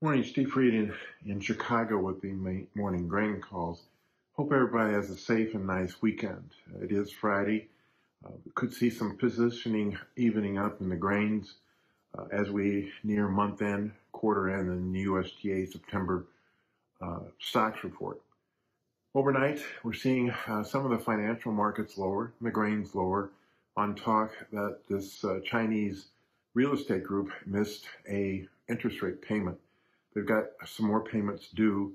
Morning, Steve Freed in, in Chicago with the morning grain calls. Hope everybody has a safe and nice weekend. It is Friday. Uh, could see some positioning evening up in the grains uh, as we near month end, quarter end, and the USDA September uh, stocks report. Overnight, we're seeing uh, some of the financial markets lower, the grains lower, on talk that this uh, Chinese real estate group missed a interest rate payment they've got some more payments due.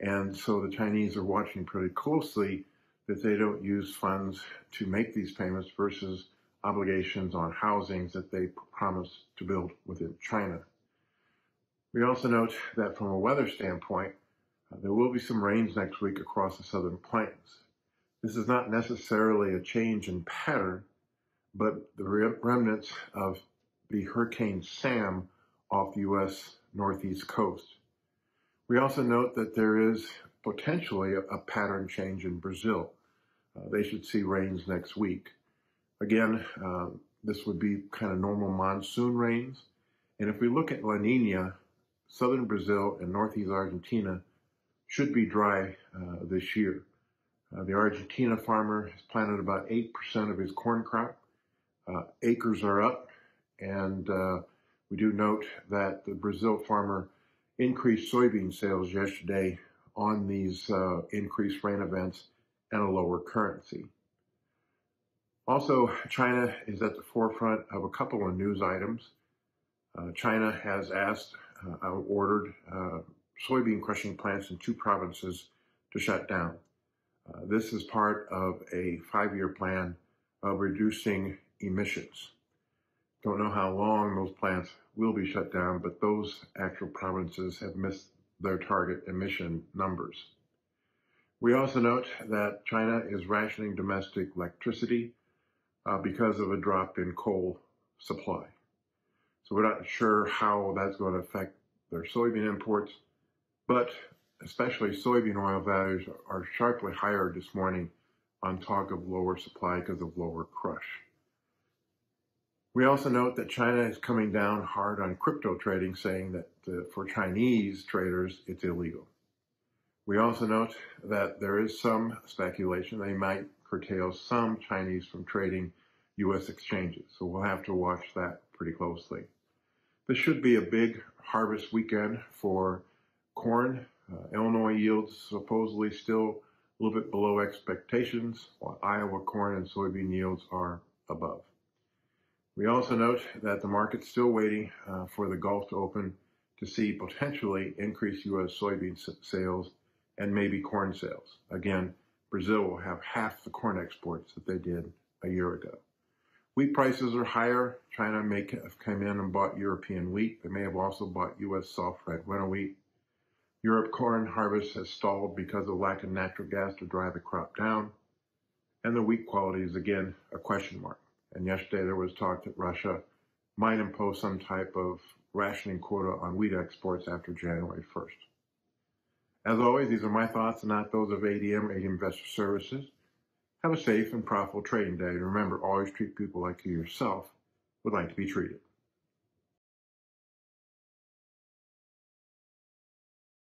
And so the Chinese are watching pretty closely that they don't use funds to make these payments versus obligations on housings that they promise to build within China. We also note that from a weather standpoint, uh, there will be some rains next week across the southern plains. This is not necessarily a change in pattern, but the remnants of the Hurricane Sam off the U.S. northeast coast. We also note that there is potentially a, pattern change in Brazil. Uh, they should see rains next week. Again, uh, this would be kind of normal monsoon rains. And if we look at La Nina, southern Brazil and northeast Argentina should be dry uh, this year. Uh, the Argentina farmer has planted about 8% of his corn crop. Uh, acres are up, and uh, we do note that the Brazil farmer increased soybean sales yesterday on these uh, increased rain events and a lower currency. Also, China is at the forefront of a couple of news items. Uh, China has asked, uh, ordered uh, soybean crushing plants in two provinces to shut down. Uh, this is part of a five-year plan of reducing emissions. Don't know how long those plants will be shut down, but those actual provinces have missed their target emission numbers. We also note that China is rationing domestic electricity uh, because of a drop in coal supply. So we're not sure how that's going to affect their soybean imports, but especially soybean oil values are sharply higher this morning on talk of lower supply because of lower crush. We also note that China is coming down hard on crypto trading, saying that uh, for Chinese traders, it's illegal. We also note that there is some speculation they might curtail some Chinese from trading U.S. exchanges. So we'll have to watch that pretty closely. This should be a big harvest weekend for corn. Uh, Illinois yields supposedly still a little bit below expectations, while Iowa corn and soybean yields are above. We also note that the market's still waiting uh, for the Gulf to open to see potentially increased U.S. soybean sales and maybe corn sales. Again, Brazil will have half the corn exports that they did a year ago. Wheat prices are higher. China may have come in and bought European wheat. They may have also bought U.S. soft red winter wheat. Europe corn harvest has stalled because of lack of natural gas to drive the crop down. And the wheat quality is again a question mark. And yesterday there was talk that Russia might impose some type of rationing quota on wheat exports after January 1st. As always, these are my thoughts and not those of ADM, or ADM Investor Services. Have a safe and profitable trading day. And remember, always treat people like you yourself would like to be treated.